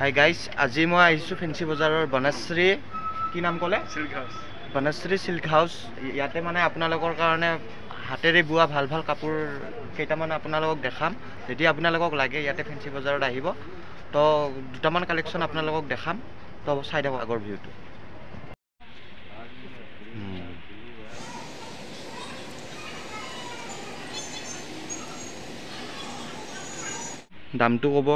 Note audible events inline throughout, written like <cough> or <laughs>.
Hi guys আজি মই আহিছোঁ ফেঞ্চি বজাৰৰ বনশ্ৰী। কি নাম ক'লে? Silk house Banashree silk house ইয়াতে মানে আপোনালোকৰ কাৰণে হাতেৰে বোৱা ভাল ভাল কাপোৰ কেইটামান আপোনালোকক দেখাম। যদি আপোনালোকক লাগে ইয়াতে ফেঞ্চি বজাৰত আহিব। তো দুটামান কালেকশ্যন আপোনালোকক দেখাম। তো চাই থাকক আগৰ ভিউটো। দামটো ক'ব।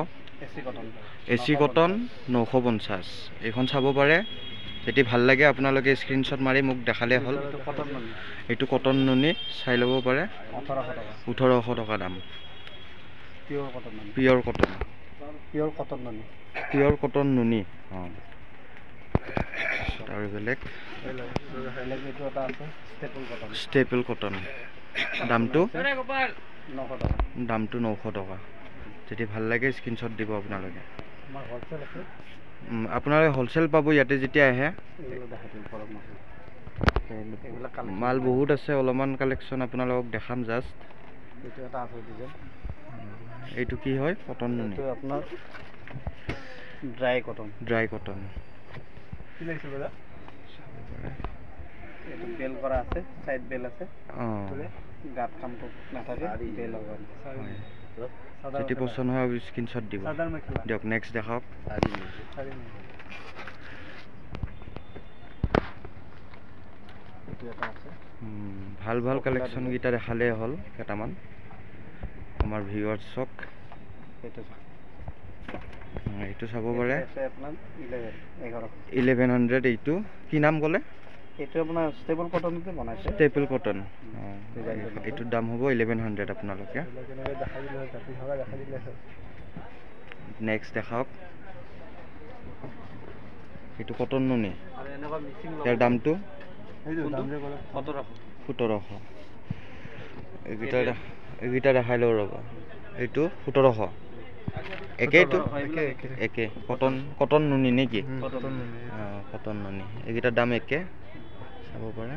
A C cotton. নশ পঞ্চাছ এইখন চাব পাৰে। যদি ভাল লাগে আপোনালোকে স্ক্ৰীনশ্বট মাৰি মোক দেখালে হ'ল। এইটো কটন নুনি। চাই ল'ব পাৰে। ওঠৰশ টকা। দাম। Pure cotton pure cotton pure নুনি। অঁ। আৰু বেলেগ? ষ্টেপুল কটন দামটো? দামটো নশ টকা। যদি ভাল লাগে স্ক্ৰীনশ্বট দিব আপোনালোকে। আপোনালোকে হ'লচেল পাব ইয়াতে যেতিয়া আহে। মাল বহুত আছে অলপমান কালেকশ্যন আপোনালোকক দেখাম জাষ্ট এইটো এটা আছে ডিজাইন এইটো কি হয়? কটন নুনি এইটো আপোনাৰ ড্ৰাই কটন ড্ৰাই কটন কি লাগিছে দাদা? এইটো বেল কৰা আছে চাইড বেল আছে। অঁ। গাত কামটো নাথাকে বেল। যদি পচন্দ হয় স্ক্ৰীনশ্বট দিব। দিয়ক নেক্সট দেখাওক। ভাল ভাল কালেকশ্যনকেইটা দেখালেই হ'ল কেইটামান। আমাৰ ভিউৱাৰ্ছক এইটো চাব পাৰে। ইলেভেন হাণ্ড্ৰেড এইটো। কি নাম ক'লে? এইটো আপোনাৰ ষ্টেবল কটনতে বনাইছে? Staple cotton. এইটোৰ দাম হ'ব ইলেভেন হাণ্ড্ৰেড আপোনালোকে। নেক্সট দেখাওক। এইটো কটন নুনি মিচিং ইয়াৰ দামটো? সোতৰশ। এইকেইটা এইকেইটা দেখাই লওঁ ৰ'ব। এইটো সোতৰশ। একেইটো একে কটন কটন নুনি নেকি? কটন নুনি এইকেইটাৰ দাম একে? চাব পাৰে।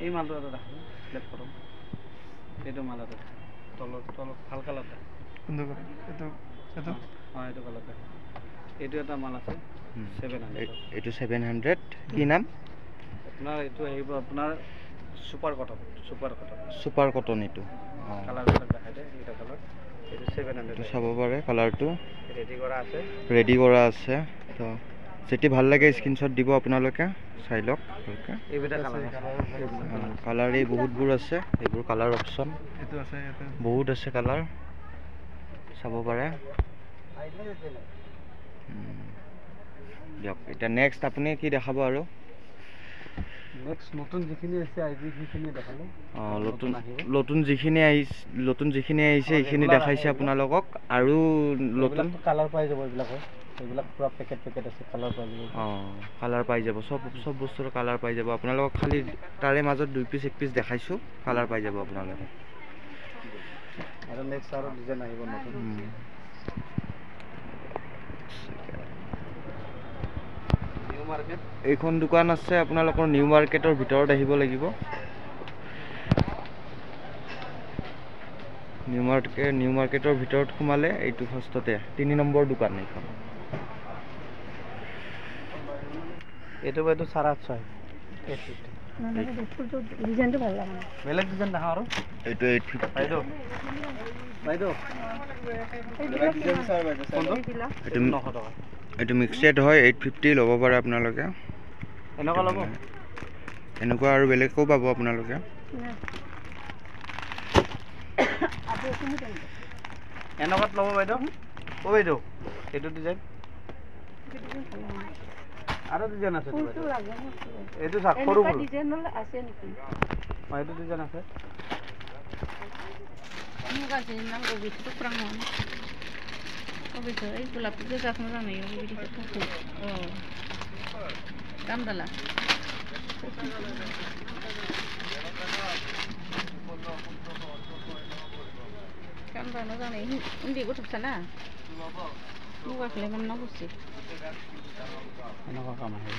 এই মালটো এটা দেখা কটন এইটো মাল এটা তলত তলত ভাল কালাৰ এইটো এইটো? অঁ এইটো কালাৰ দেখা এইটো এটা মাল আছে ছেভেন হাণ্ড্ৰেড এইটো ছেভেন হাণ্ড্ৰেড কি নাম? আপোনাৰ এইটো আহিব আপোনাৰ super cotton super cotton super cotton এইটো। কালাৰবিলাক দেখাই দিয়ে এইটা কালাৰ এইটো এইটো হাণ্ড্ৰেড চাব পাৰে কালাৰটো ৰেডি কৰা আছে? ৰেডি কৰা আছে তো যদি ভাল লাগে স্ক্ৰীনশ্বট দিব আপোনালোকে চাই লওক কালাৰ এই বহুতবোৰ আছে এইবোৰ কালাৰ অপশ্যন বহুত আছে কালাৰ চাব পাৰে। দিয়ক এতিয়া নেক্সট আপুনি কি দেখাব আৰু? নেক্সট নতুন যিখিনি আছে আজি সেইখিনি দেখালে অঁ নতুন আহিব। নতুন যিখিনি আহিছে নতুন যিখিনি আহিছে সেইখিনি দেখাইছে আপোনালোকক। আৰু নতুন কালাৰ পাই যাব এইবিলাকৰ এইবিলাক পূৰা পেকেট পেকেট আছে কালাৰ পাই যাব। অঁ কালাৰ পাই যাব। চব চব বস্তুৰ কালাৰ পাই যাব। আপোনালোকক খালি তাৰে মাজত দুই পিচ এক পিচ দেখাইছোঁ। কালাৰ পাই যাব আপোনালোকে। আৰু নেক্সট আৰু ডিজাইন আহিব নতুন। এইখন দোকান আছে আপোনালোকৰ নিউ মাৰ্কেটৰ ভিতৰত আহিব লাগিব। নিউ মাৰ্কেট নিউ মাৰ্কেটৰ ভিতৰত সোমালে এইটো ফাৰ্ষ্টতে তিনি নম্বৰ দোকান এইখন। এইটো বাইদেউ চাৰে আঠশ বেলেগ ডিজাইন আৰু। এইটো এইট ফিফটি এইটো মিক্সেড হয় এইট ফিফটি ল'ব পাৰে আপোনালোকে। এনেকুৱা ল'ব? এনেকুৱা আৰু বেলেগো পাব আপোনালোকে। এনেকুৱাত ল'ব বাইদেউ? অ' বাইদেউ এইটো ডিজাইন আৰু ডিজাইন আছে এইটো চাওক সৰু ফুল। ডিজাইন হ'লে আছে নেকি? অঁ এইটো ডিজাইন আছে। मुगाजों नांगौ बेखौथ' फोराङो बबेखौ ओइ गुलाब गोजाखौ मोजां नुयो बेबायदिखौ औ दामदाला गानबा मोजां नुयो उन्दै गथ'फोरना मुगाखौलाय मोननांगौसो এনেকুৱা কাম আহে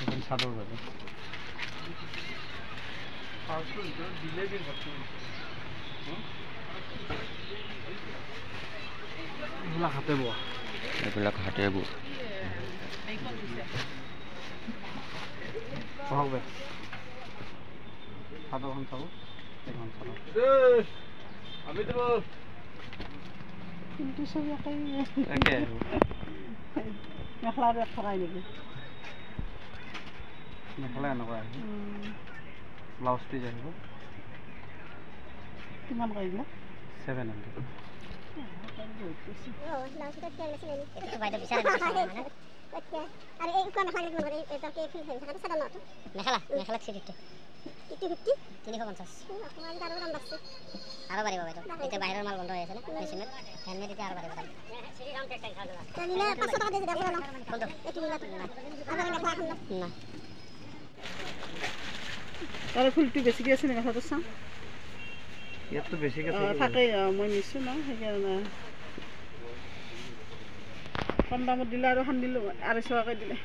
এখন চাদৰ বাবে এইবিলাক হাতে মেখেলা এনেকুৱা ব্লাউজ পিচ আহিব। কিমান কৰি দিলা seven hundred mekhela mekhela three fifty তিনিশ পঞ্চাছ আৰু বাঢ়িব বাইদেউ এতিয়া বাহিৰৰ মাল বন্ধ হৈ আছে না মেচিনত হেণ্ডমেড এতিয়া আৰু বাঢ়িব দাম কোনটো না তাৰে ফুলটো বেছিকৈ আছে চাওঁ ইয়াততো বেছিকৈ থাকেই অঁ মই নিছোঁ ন সেইকাৰণে। কম দামত দিলে আৰু এখন দিলোঁ আঢ়ৈশ টকাকৈ দিলে।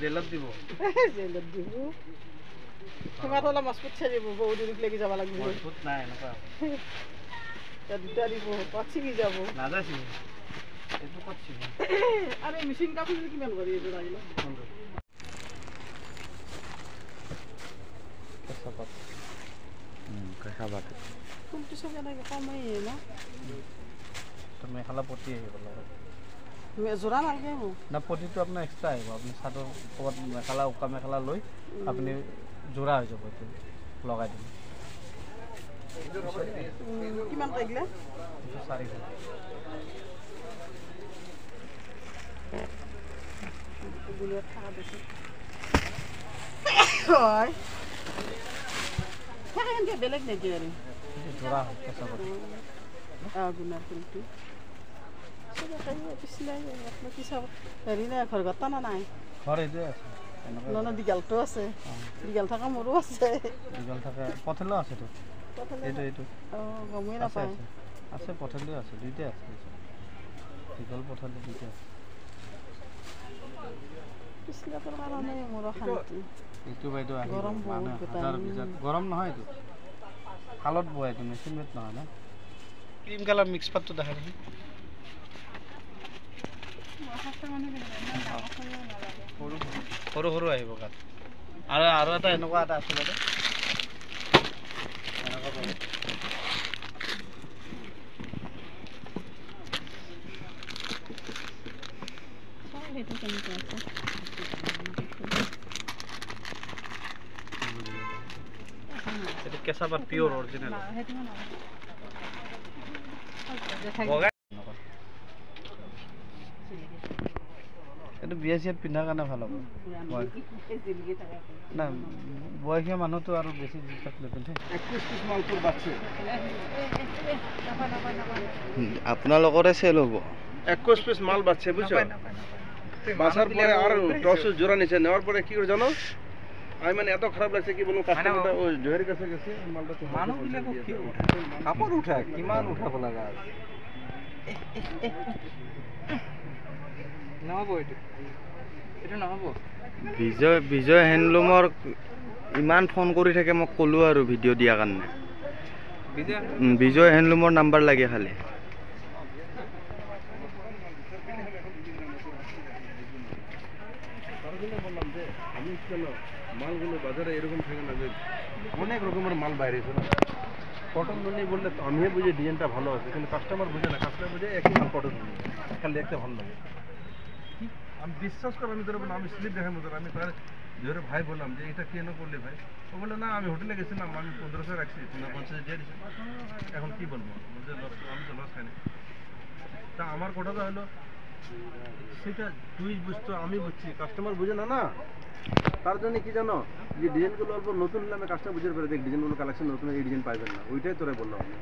জেলত দিব। জেলত দিব। অলপ মজবুত চাই দিব বহুত দূৰত লাগি যাব লাগিব। মজবুত নাই এনেকুৱা। <laughs> দুটা দিব যাব। এইটো ক'ত চিনি আৰু এই মেচিন কাপোৰ কিমান কৰি এইটো লাগিলে কেঁচা পাত কেঁচা পাত ফুলটো চব এনেকৈ কমেই ন তো মেখেলা পতি আহিব লগত মে- যোৰা নালাগে মোক না পতিটো আপোনাৰ এক্সট্ৰা আহিব আপুনি চাদৰ ক'ৰবাত মেখেলা উকা মেখেলা লৈ আপুনি যোৰা হৈ যাব লগাই দিলে উম, কিমান চাৰিশ। হেৰি নাই ঘৰ ঘৰ টানা নাই আছে দীঘালটো আছে। দীঘাল থকা মোৰো আছে দীঘল থাকে পথেলো অঁ গমেই আছে নাপায় আছে আছে পথেলিও আছে দুইটাই আছে। দীঘল পথেলি দুইটাই আছে। পিছলাটোৰ কাৰণে মোৰ অশান্তি এইটো বাইদেউ গৰম। হাজাৰ বিজাত। গৰম নহয় এইটো। শালত বোৱা এইটো মেচিন মেড নহয় না। ক্ৰীম কালাৰ মিক্স পাতটো দেখা দেখি। সৰু সৰু। আহিব কাঠ আৰু আৰু এটা এনেকুৱা এটা আছে বাইদেউ কেঁচা পাত পিয়'ৰ অৰিজিনেল এইটো বিয়া চিয়াত পিন্ধাৰ কাৰণে ভাল হ'ব। না বয়সীয়া মানুহটো আৰু বেছি নিপিন্ধে আপোনালোকৰে চেল হ'ব। একুশ পিস মাল বাচ্ছে বুঝছো বাসাৰ পৰে আৰ দশ জোড়া নিচে নেওয়াৰ পৰে কি কৰে জানো? আমি মানে এত খাৰাপ লাগছে কি বলবো কাস্টমাৰটা ওই জহেৰ কাছে গেছে মালটা তো কি কাপোৰ উঠা? কিমান উঠাব লগা আছে? নহ'ব এইটো। এইটো নহ'ব বিজয় বিজয় হেণ্ডলুমৰ ইমান ফোন কৰি থাকে মোক ক'লোঁ আৰু ভিডিঅ' দিয়াৰ কাৰণে। বিজয় হেণ্ডলুমৰ নাম্বাৰ লাগে খালি। মালগুলো বাজারে এরকম থাকে না যে অনেক রকমের মাল বাইরে কটন বললে আমিও বুঝি ডিজাইনটা ভালো আছে, কিন্তু কাস্টমার বুঝে না। কাস্টমার বুঝে একই মাল কটন খালি দেখতে ভালো লাগে। আমি বিশ্বাস আমি ধরে আমি স্লিপ মতো আমি তার ধরে ভাই বললাম যে, এটা কেন করলে ভাই? ও বলল, না, আমি হোটেলে গেছিলাম, আমি পনেরোশো রাখছি। পঞ্চাশ এখন কি বলব? আমি তো লস খাইনি। তা আমার কথাটা হলো, সেটা তুই বুঝতো, আমি বুঝছি। কাস্টমার বুঝে না না? তার জন্য কি জানো? যে ডিজাইনগুলো অল্প নতুন হলে আমি কাস্টমার বুঝতে পারি দেখ ডিজাইনগুলো কালেকশন নতুন এই ডিজাইন পাইবেন না। ওইটাই তোরে বললাম আমি।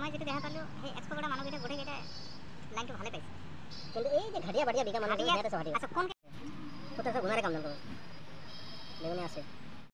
মই যিটো দেখা পালোঁ সেই এক্সপ' গোটেইকেইটাই লাইনটো ভালে পাইছে। কিন্তু এই যে ঘাটিয়া বাটিয়া বিকা মানুহ আচ্ছা কোন সোতৰ গুণাৰে কাম আছে।